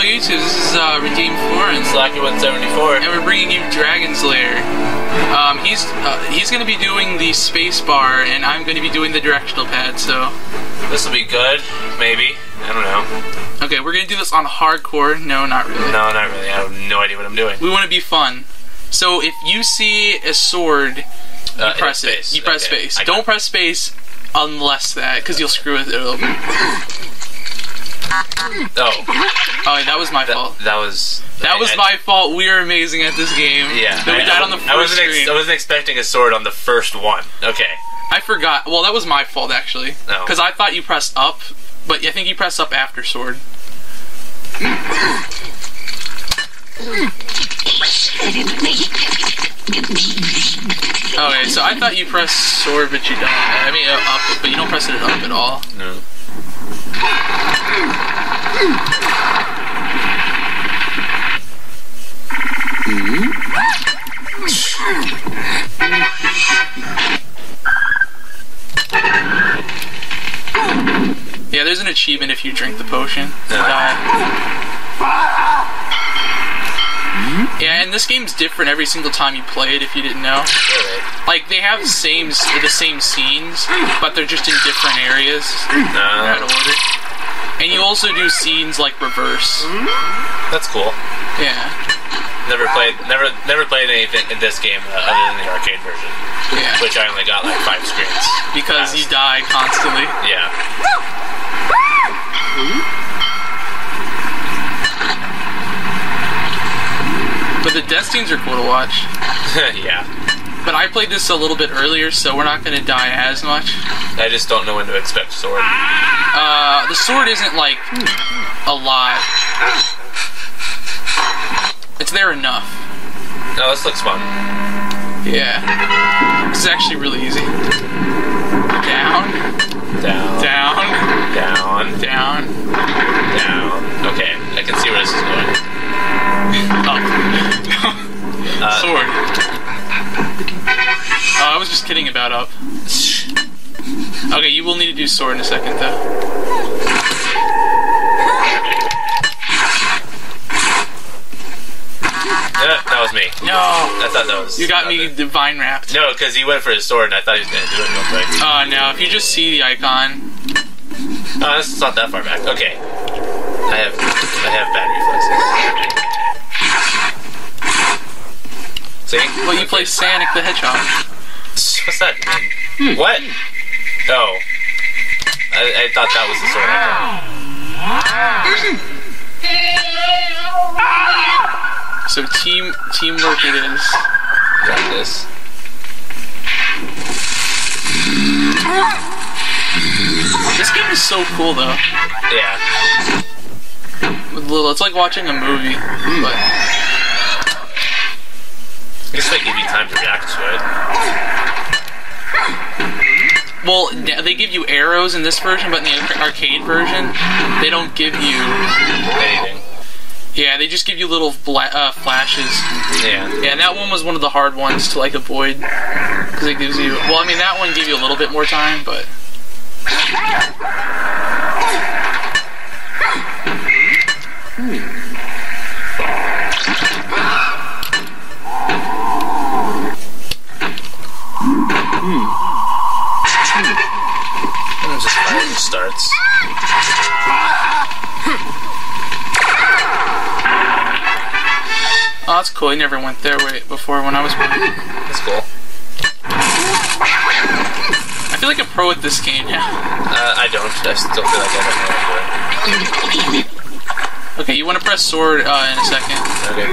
Hello YouTube, this is uh, Redeemed Florence, Slacker174. and we're bringing you Dragon's Lair. Um, he's uh, he's going to be doing the space bar, and I'm going to be doing the directional pad. So, This will be good, maybe. I don't know. okay, we're going to do this on hardcore. No, not really. No, not really. I have no idea what I'm doing. We want to be fun. So if you see a sword, you Uh, press it. space. You press Okay, space. I Don't press space unless that, because you'll screw with it. up. Oh, Oh, that was my fault. that, that was. That was I- my fault. We are amazing at this game. Yeah. Then we I, died I, on the first I wasn't, ex-. I wasn't expecting a sword on the first one. Okay. I forgot. Well, that was my fault actually. Oh. Because I thought you pressed up, but I think you pressed up after sword. Okay, so I thought you pressed sword, but you don't. I mean, up, but you don't press it up at all. No. Yeah, there's an achievement if you drink the potion. and Yeah. die. Yeah, and this game's different every single time you play it. If you didn't know, like they have the same the same scenes, but they're just in different areas. out of order. And you also do scenes like reverse. That's cool. Yeah, Never played. Never. Never played anything in this game uh, other than the arcade version, yeah. which I only got like five screens. Because you die constantly. Yeah. But the death scenes are cool to watch. yeah. But I played this a little bit earlier, so we're not gonna die as much. I just don't know when to expect sword. Uh, the sword isn't like a lot. It's there enough. Oh, this looks fun. Yeah. This is actually really easy. Down, Down. down, Down. down, Down. Okay, I can see where this is going. up. Uh, Sword. Oh, I was just kidding about up. Okay, you will need to do sword in a second, though. Yeah, that was me. No! I thought that was. You got me nothing. divine wrapped. No, because he went for his sword, and I thought he was gonna do it real quick. Oh, no. If you just see the icon. Oh, this is not that far back. Okay. I have I have bad reflexes. See? Well, you play Sonic the Hedgehog. What's that mean? What? Oh. I, I thought that was the sword. icon. So team teamwork it is. Got this. This game is so cool though. Yeah. With little, it's like watching a movie. But At least they give you time to react to it. Well, they give you arrows in this version, but in the arcade version, they don't give you. Anything. Yeah, they just give you little fla- uh, flashes. Yeah. Yeah, and that one was one of the hard ones to like avoid because it gives you. Well, I mean that one gave you a little bit more time, but And just fire just starts. oh, that's cool. I never went there before when I was. playing. That's cool. I feel like a pro at this game. Yeah. Uh, I don't. I still feel like I don't know what I'm doing. Okay, you want to press sword uh, in a second. Okay.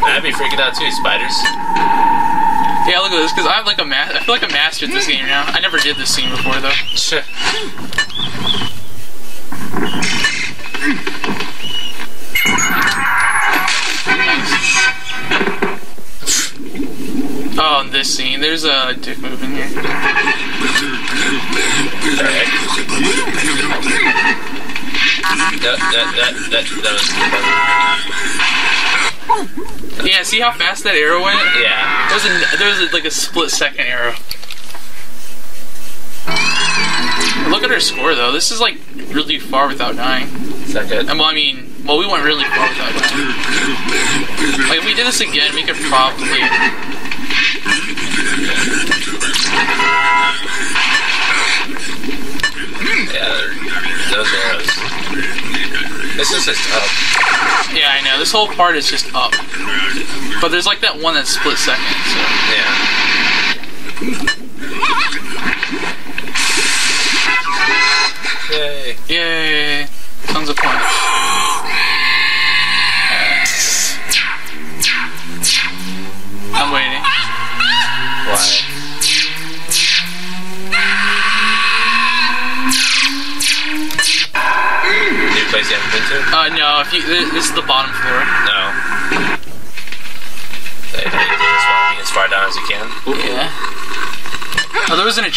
I'd be freaking out too, spiders. Yeah, look at this because I have like a ma- I feel like a master at this game now. I never did this scene before though. Shit. Oh, and this scene, there's a dick move in here. Alright. That, that, that, that, that was Yeah, see how fast that arrow went? Yeah. There was a, there was a, like a split second arrow. Look at our score though. This is like really far without dying. Is that good? And well, I mean, well, we went really far without dying. Like if we did this again, we could probably. Yeah, those arrows. This is just up. Yeah, I know. This whole part is just up. But there's like that one that's split second. So. Yeah.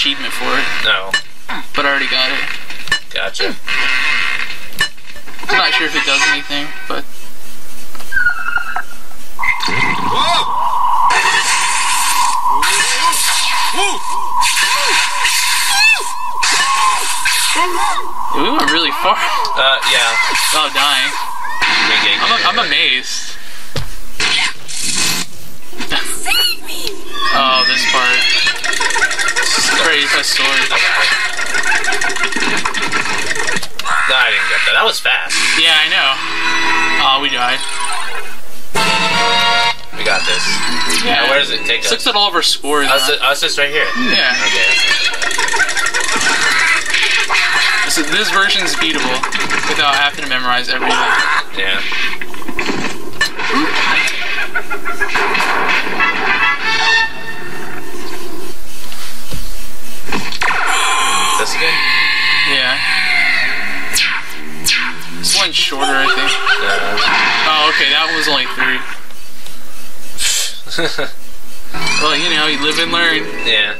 Achievement for it, No. but I already got it. Gotcha. I'm not sure if it does anything, but Yeah, we went really far. Uh, yeah. Oh, dying. I'm, I'm amazed. oh, this part. My sword. No, I didn't get that. That was fast. Yeah, I know. Oh, we died. We got this. Yeah. Now, where does it take Let's Looks at all of our scores. Us, now. us just right here. Yeah. Okay. So this version's beatable without having to memorize everything. Yeah. This again? Yeah. This one's shorter, I think. Oh, okay, that one was only three. Well, you know, you live and learn. yeah.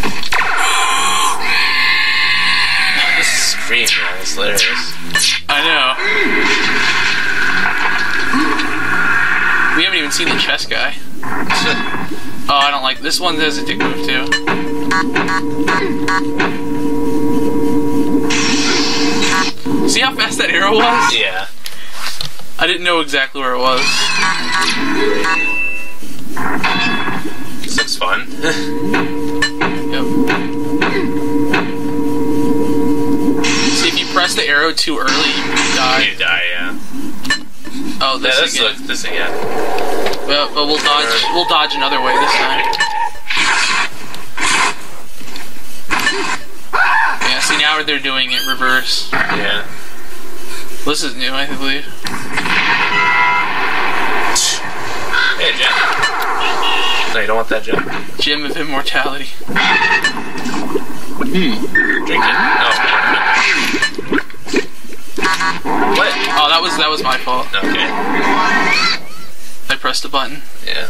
This is scream, man, it's hilarious. I know. We haven't even seen the chess guy. Oh, I don't like this one. Has a dick move too. See how fast that arrow was? Yeah. I didn't know exactly where it was. This looks fun. Yep. See, if you press the arrow too early, you die. you die, yeah. Oh, Yeah, this this again. looks this again. Well, but we'll dodge. We'll dodge another way this time. Yeah. See, now they're doing it reverse. Yeah. This is new, I believe. Hey, gem. No, you don't want that gem. Gem of Immortality. Hmm. Drink it. Oh. What? Oh, that was that was my fault. Okay. I pressed a button. Yeah.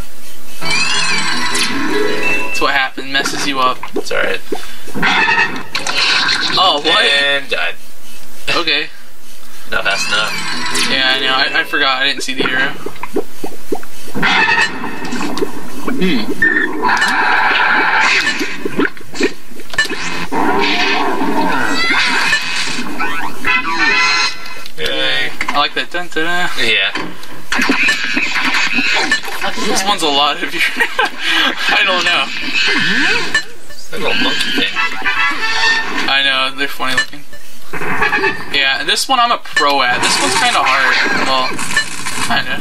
That's what happened. Messes you up. It's alright. Oh, what? And died. Okay. Not fast enough. Yeah, I know. I, I forgot. I didn't see the arrow. Hmm. Yay. I like that. Dun, dun, dun. Yeah. This one's a lot of you. I don't know. Little monkey thing. I know. They're funny looking. Yeah, this one I'm a pro at. This one's kind of hard. Well, kind of.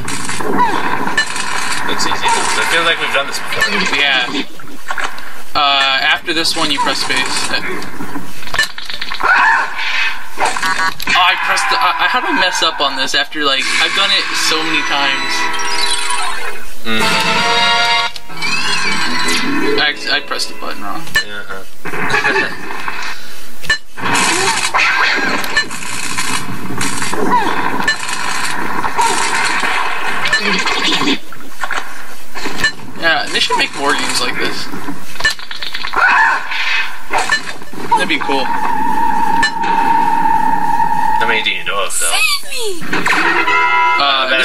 Looks easy. I feel like we've done this before. Yeah. Uh, after this one, you press space. Oh, I pressed. The, I, how do I mess up on this? After like I've done it so many times. I, I pressed the button wrong. Uh-huh. Yeah, they should make more games like this. That'd be cool. How many do you know of, though? Uh, bet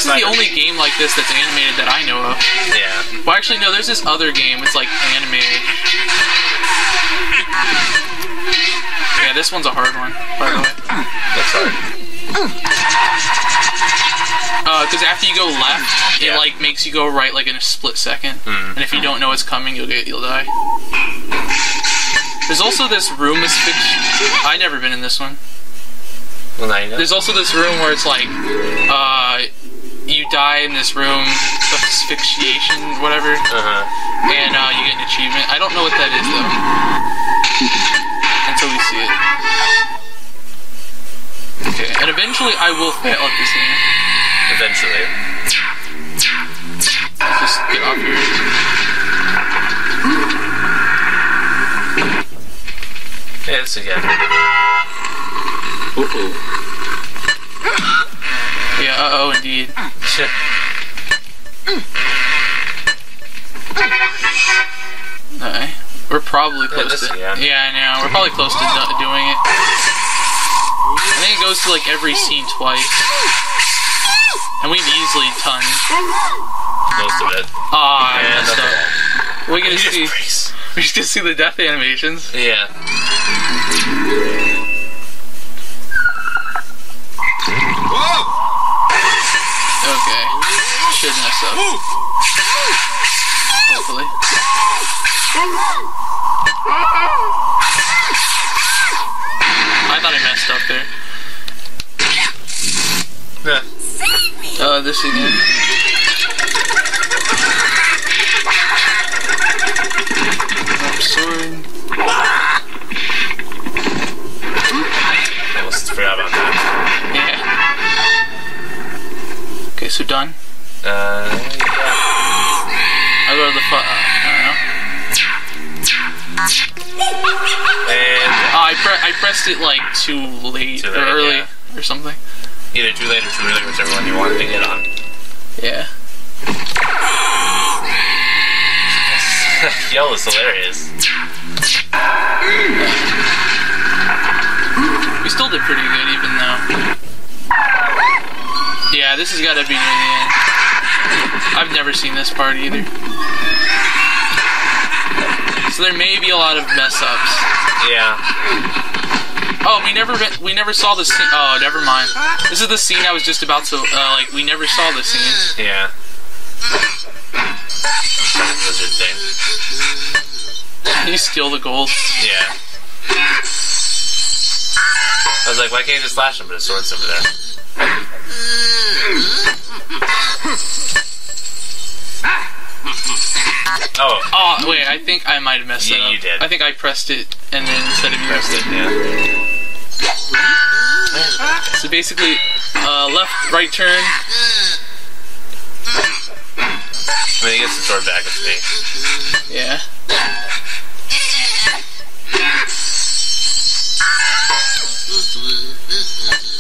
this is the only game like this that's animated that I know of. Yeah. Well, actually, no. There's this other game. It's like animated. Yeah, this one's a hard one, by the way. That's hard. Uh, because after you go left, it like makes you go right like in a split second, and if you don't know what's coming, you'll get you'll die. There's also this room I never been in this one. Well, now you know. There's also this room where it's like, uh, die in this room, asphyxiation, whatever, Uh-huh. and uh, you get an achievement. I don't know what that is though, until we see it. Okay, and eventually I will fail at this game. Eventually. Let's just get off here. Yeah, this again. Uh-oh. Uh oh, indeed. Shit. Okay. We're probably close this to. again. Yeah, I know. We're probably close to do- doing it. I think it goes to like every scene twice, and we've easily done. Most of it. Ah, I Yeah, messed up. We You to just see. brace. We to see the death animations. Yeah. Okay. Should mess pre- I pressed it like too late, Too or late, early yeah. or something. either too late or too early, whichever one you wanted to get on. Yeah. Yell is hilarious. We still did pretty good, even though. Yeah, this has got to be near the end. I've never seen this part either. So there may be a lot of mess ups. Yeah. Oh, we never we never saw the scene. Oh, never mind. This is the scene I was just about to uh, like. We never saw the scene. Yeah. Lizard thing. You steal the gold. Yeah. I was like, why can't you just slash him? But his sword's over there. Oh, Oh wait, I think I might have messed Yeah, it up. you did. I think I pressed it and then instead of you pressed it, yeah. So basically, uh, left, right turn. When he gets the sword back, it's me. Yeah.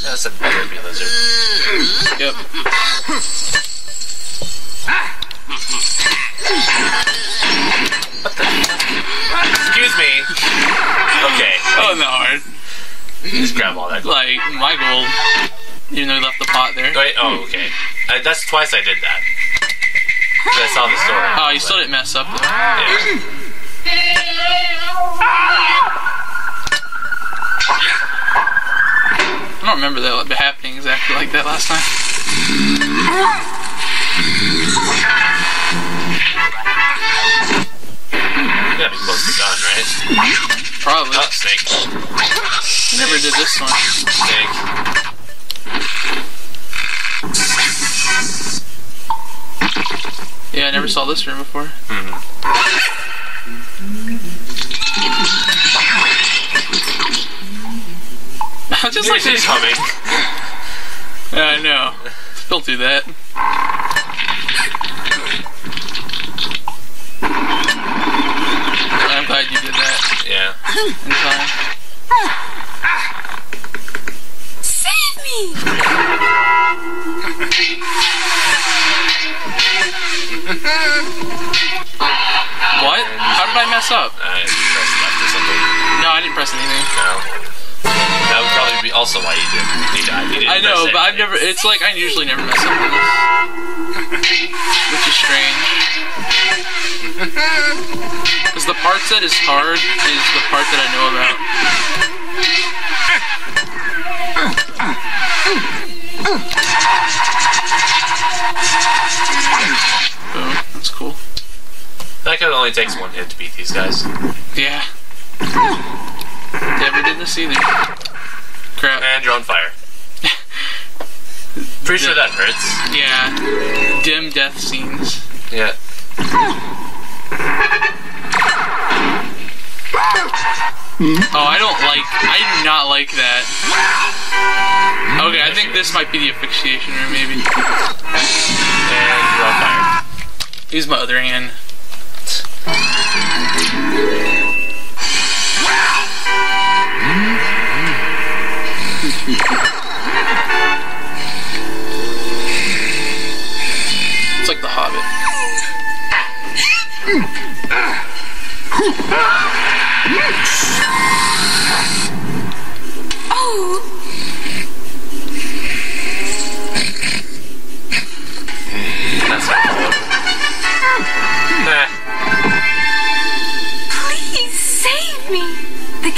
That's a derpy lizard. Yep. Just grab all that. Like my gold. Even though we left the pot there. Wait, oh, okay. Uh, that's twice I did that. I saw the story. Oh, you still didn't mess up though. Yeah. I don't remember that happening exactly like that last time. You gotta be close to done, right? Probably. Snake. Never did this one. Snake. Yeah, I never saw this room before. mm-hmm i Just like this. Yeah, I know. Don't do that. I'm glad you did that Yeah. Save me! What? How did I mess up? I pressed left or something. No, I didn't press anything. No. That would probably be also why you did. You died. You didn't I know, press but I've never. It's like I usually never mess up with this, which is strange. Because the part that is hard is the part that I know about. Boom. That's cool. That it only takes one hit to beat these guys. Yeah. Never did this either. Crap. And you're on fire. Pretty sure that hurts. Yeah. Dim death scenes. Yeah. Oh, I don't like. I do not like that. Okay, I think this might be the asphyxiation room, maybe. And fire. Use my other hand.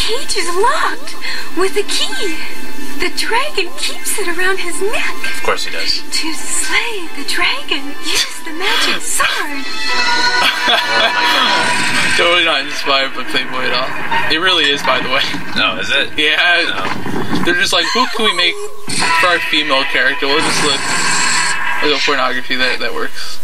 Cage is locked with a key. The dragon keeps it around his neck. Of course he does. To slay the dragon, use the magic sword. Totally not inspired by Playboy at all. It really is, by the way. No, is it? Yeah, No. they're just like, who can we make for our female character? We'll just look like a pornography that that works.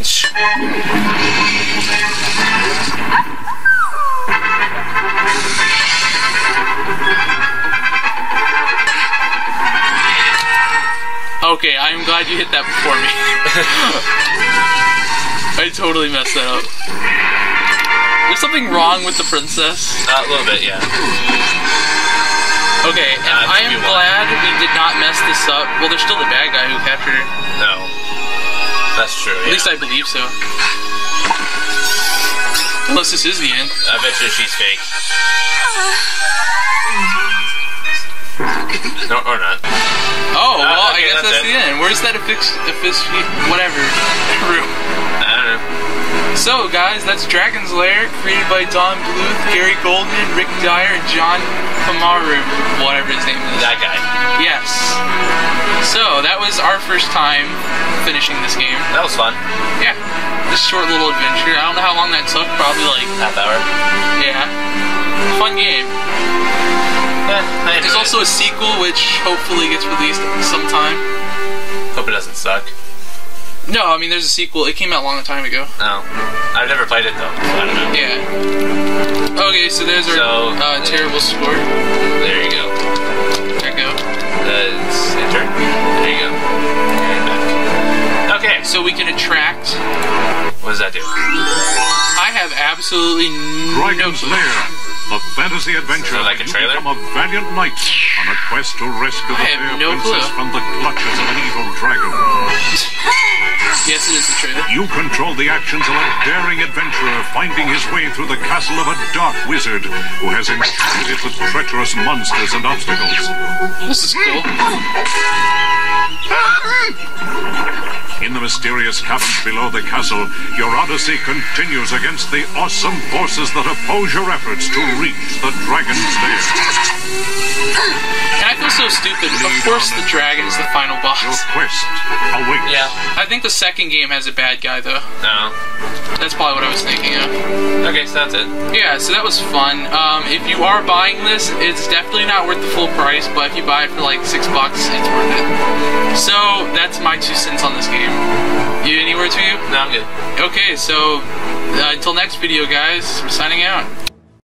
Okay, I'm glad you hit that before me. I totally messed that up. There's something wrong with the princess. Uh, a little bit, yeah. Okay, and Uh, I am one. glad we did not mess this up. Well, there's still the bad guy who captured her. No. That's true, At yeah. least I believe so. Unless this is the end. I bet you she's fake. No, or not. Oh, well, I okay, guess that's that's, the end. Where's that affix, affix whatever room? I don't know. So, guys, that's Dragon's Lair, created by Don Bluth, Gary Goldman, Rick Dyer, and John Kamaru, whatever his name is. That guy. Yes. So, that was our first time finishing this game. That was fun. Yeah. This short little adventure. I don't know how long that took. Probably like, Half hour. yeah. Fun game. Eh, yeah, There's also a sequel which hopefully gets released sometime. Hope it doesn't suck. No, I mean there's a sequel. It came out a long time ago. No. I've never played it though, so I don't know. Yeah. Okay, so there's our So- uh, terrible score. There you go. There you go. Let's enter. There you go. Okay, so So we can attract. what does that do? I have absolutely no Dragon's clue. Lair, the fantasy adventure Is like a where you become a valiant knight on a quest to rescue the I have fair no princess clue. from the clutches of an evil dragon. Yes, it is the trailer. You control the actions of a daring adventurer finding his way through the castle of a dark wizard who has infested it with treacherous monsters and obstacles. This is cool. Ah! In the mysterious caverns below the castle, your odyssey continues against the awesome forces that oppose your efforts to reach the dragon's lair. And I feel so stupid. Of course, the dragon is the final boss. Your boss. quest awaits. Yeah. I think the second game has a bad guy though. No. That's probably what I was thinking of. Okay, so that's it. Yeah, so that was fun. Um, if you are buying this, it's definitely not worth the full price, but if you buy it for like six bucks, it's worth it. So that's my two cents on this game. You any words for you? No, I'm good. Okay, so uh, until next video, guys. I'm signing out.